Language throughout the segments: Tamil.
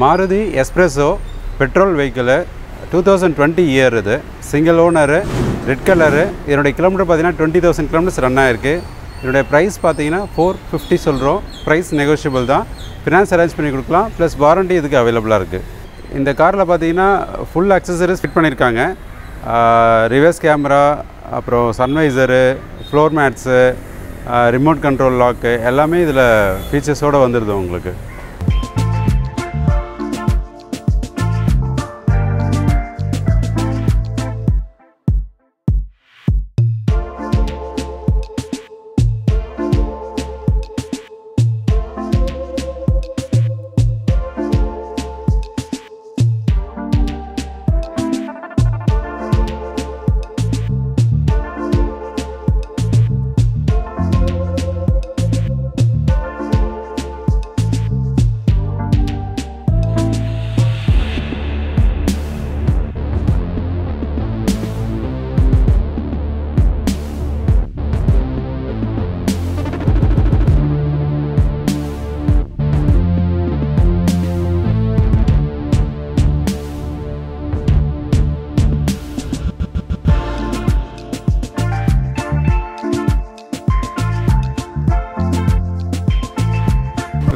Maruti espresso petrol vehicle two thousand twenty year இது. சிங்கிள் ஓனரு ரெட் கலரு என்னுடைய கிலோமீட்டர் பார்த்தீங்கன்னா டுவெண்ட்டி தௌசண்ட் கிலோமீட்டர்ஸ் ரன் ஆயிருக்கு. என்னுடைய ப்ரைஸ் பார்த்தீங்கன்னா ஃபோர் ஃபிஃப்டி சொல்கிறோம் ப்ரைஸ் நெகோஷியபிள் தான். ஃபினான்ஸ் அரேஞ்ச் பண்ணி கொடுக்கலாம். ப்ளஸ் வாரண்டி இதுக்கு அவைலபிளாக இருக்குது இந்த காரில் பார்த்தீங்கன்னா ஃபுல் அக்சசரிஸ் ஃபிட் பண்ணியிருக்காங்க. ரிவர்ஸ் கேமரா அப்புறம் sun visor floor mats remote control lock எல்லாமே இதில் ஃபீச்சர்ஸோடு வந்துடுது உங்களுக்கு.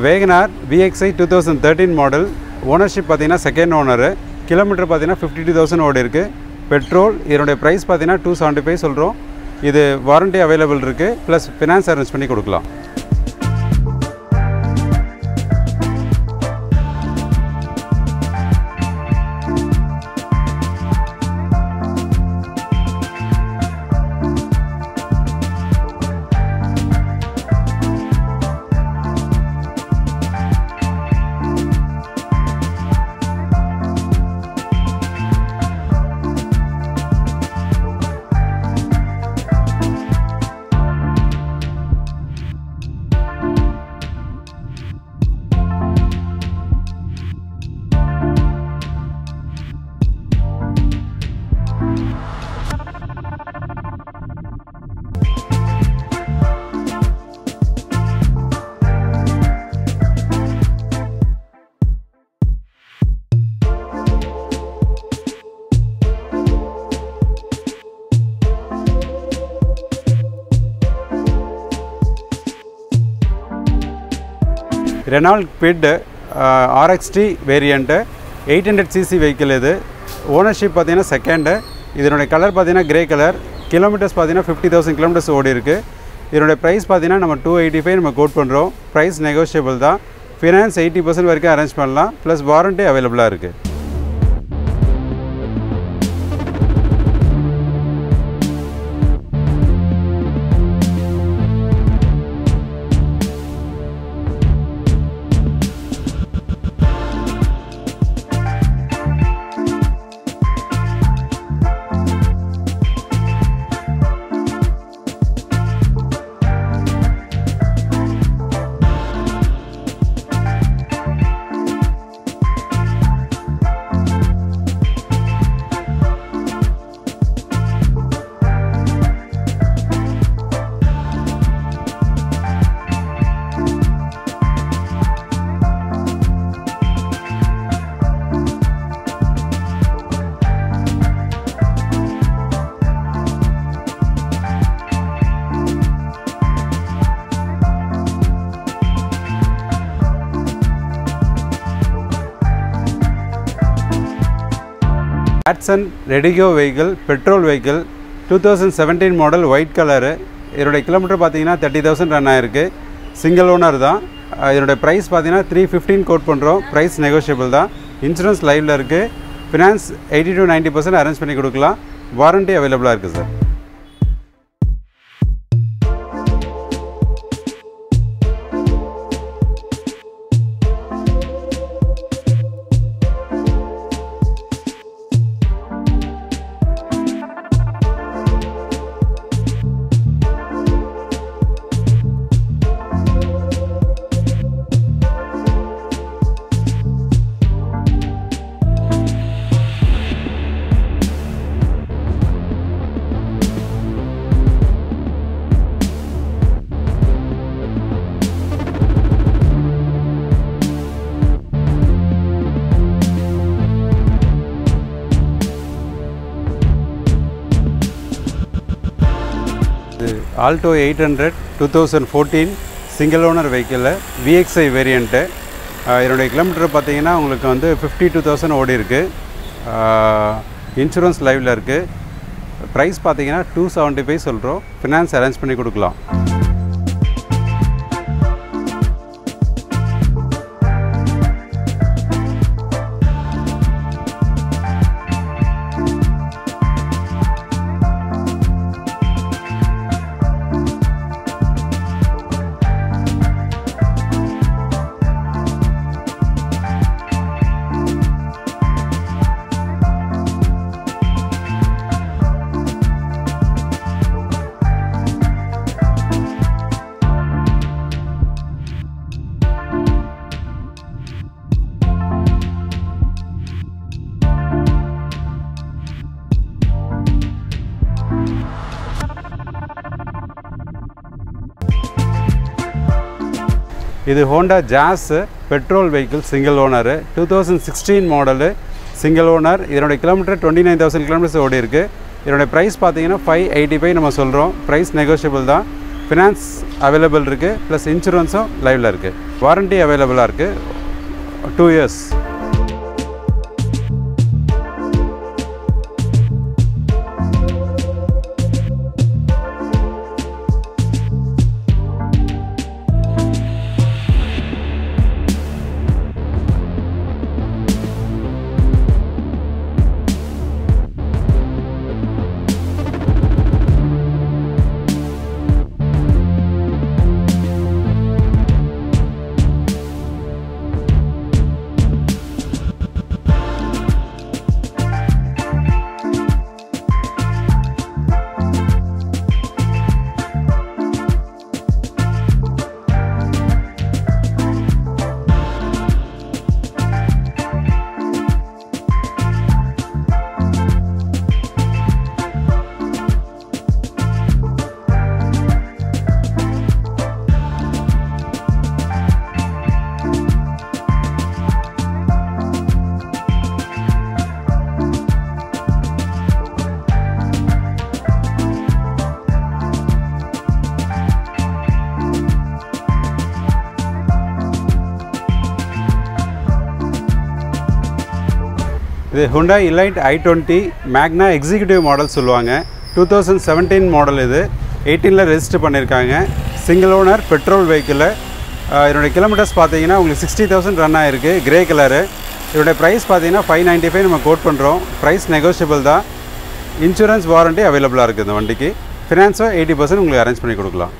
Wagon R VXI two thousand thirteen model ownership பார்த்தீங்கன்னா செகண்ட் ஓனரு கிலோமீட்டர் பார்த்தீங்கன்னா ஃபிஃப்டி டூ தௌசண்ட் ஓடி இருக்குது பெட்ரோல் இதனுடைய ப்ரைஸ் பார்த்தீங்கன்னா டூ செவன்ட்டி ஃபைவ் சொல்கிறோம் இது வாரண்டி அவைலபிள் இருக்குது ப்ளஸ் ஃபினான்ஸ் அரேஞ்ச் பண்ணி கொடுக்கலாம். Renault bit RXT variant eight hundred CC vehicle இது. ஓனர்ஷிப் பார்த்தீங்கன்னா செகண்டு இதனுடைய கலர் பார்த்தீங்கன்னா கிரே கலர் கிலோமீட்டர்ஸ் பார்த்தீங்கன்னா ஃபிஃப்டி தௌசண்ட் கிலோமீட்டர்ஸ் ஓடி இருக்குது இதனுடைய ப்ரைஸ் பார்த்தீங்கன்னா நம்ம டூ எயிட்டி ஃபைவ் நம்ம கோட் பண்ணுறோம் ப்ரைஸ் நெகோஷியபிள் தான். ஃபினான்ஸ் எயிட்டி பர்சன்ட் வரைக்கும் அரேஞ்ச் பண்ணலாம். ப்ளஸ் வாரண்ட்டி அவைலபிளாக இருக்குது Datsun redigo vehicle petrol vehicle two thousand seventeen model white colour இதனுடைய கிலோமீட்டர் பார்த்தீங்கன்னா தேர்ட்டி தௌசண்ட் ரன் ஆயிருக்கு. சிங்கிள் ஓனர் தான். இதனுடைய ப்ரைஸ் பார்த்தீங்கன்னா த்ரீ ஃபிஃப்டீன் கோட் பண்ணுறோம் ப்ரைஸ் நெகோஷியபிள் தான். இன்சூரன்ஸ் லைவில் இருக்குது finance eighty to ninety percent arrange பண்ணி கொடுக்கலாம். வாரண்ட்டி அவைலபிளாக இருக்குது sir Alto eight hundred two thousand fourteen single owner வெஹிக்கிளில் VXI variant என்னுடைய கிலோமீட்டர் பார்த்தீங்கன்னா உங்களுக்கு வந்து ஃபிஃப்டி டூ தௌசண்ட் ஓடி இருக்குது இன்சூரன்ஸ் லைவில் இருக்குது ப்ரைஸ் பார்த்தீங்கன்னா டூ செவன்ட்டி ஃபைவ் சொல்கிறோம் ஃபினான்ஸ் அரேஞ்ச் பண்ணி கொடுக்கலாம். இது Honda Jazz petrol vehicle single owner two thousand sixteen model single owner இதனுடைய kilometre twenty nine thousand kilometres ஓடி இருக்குது இதனுடைய ப்ரைஸ் பார்த்தீங்கன்னா ஃபைவ் எயிட்டி ஃபைவ் நம்ம சொல்கிறோம் ப்ரைஸ் நெகோஷியபிள் தான். ஃபினான்ஸ் அவைலபிள் இருக்குது ப்ளஸ் இன்சூரன்ஸும் லைவில் இருக்குது வாரண்ட்டி அவைலபிளாக இருக்குது டூ இயர்ஸ் இது Hyundai elite i twenty Magna executive model சொல்லுவாங்க. டூ தௌசண்ட் செவன்டீன் மாடல் இது. எயிட்டீனில் ரெஜிஸ்டர் பண்ணியிருக்காங்க சிங்கிள் ஓனர் பெட்ரோல் வெஹிக்கிள் இதனுடைய கிலோமீட்டர்ஸ் பார்த்தீங்கன்னா உங்களுக்கு சிக்ஸ்டி தௌசண்ட் ரன் ஆகிருக்கு கிரே கலரு இதனுடைய ப்ரைஸ் பார்த்தீங்கன்னா ஃபைவ் நைன்ட்டி ஃபைவ் நம்ம கோட் பண்ணுறோம் ப்ரைஸ் நெகோஷியபிள் தான். இன்சூரன்ஸ் வாரண்ட்டி அவைலபிளாக இருக்குது இந்த வண்டிக்கு. ஃபினான்ஸோ எயிட்டி பர்சன்ட் உங்களுக்கு அரேஞ்ச் பண்ணி கொடுக்கலாம்.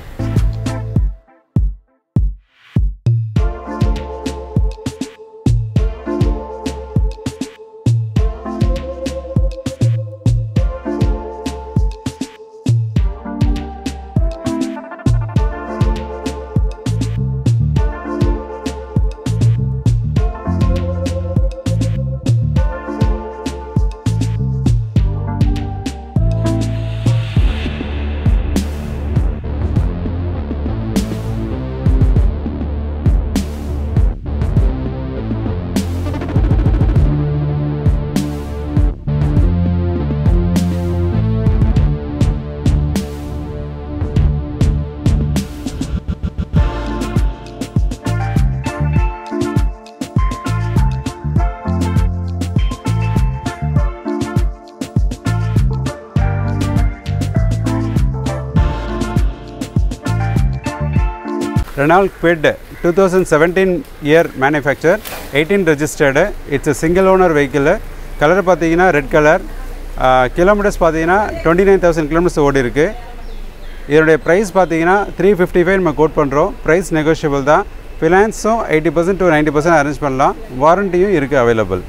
Renault thousand 2017 year manufacture 18 registered. It's a single owner vehicle. Colour பார்த்தீங்கன்னா ரெட் கலர் கிலோமீட்டர்ஸ் பார்த்தீங்கன்னா டுவெண்ட்டி நைன் தௌசண்ட் கிலோமீட்டர்ஸ் ஓடி இருக்குது இதனுடைய ப்ரைஸ் பார்த்தீங்கன்னா த்ரீ ஃபிஃப்டி ஃபைவ் நம்ம கோட் பண்ணுறோம் ப்ரைஸ் நெகோஷியபிள் தான். ஃபினான்ஸும் eighty percent to ninety percent arrange பண்ணலாம். வாரண்டியும் இருக்குது அவைலபிள்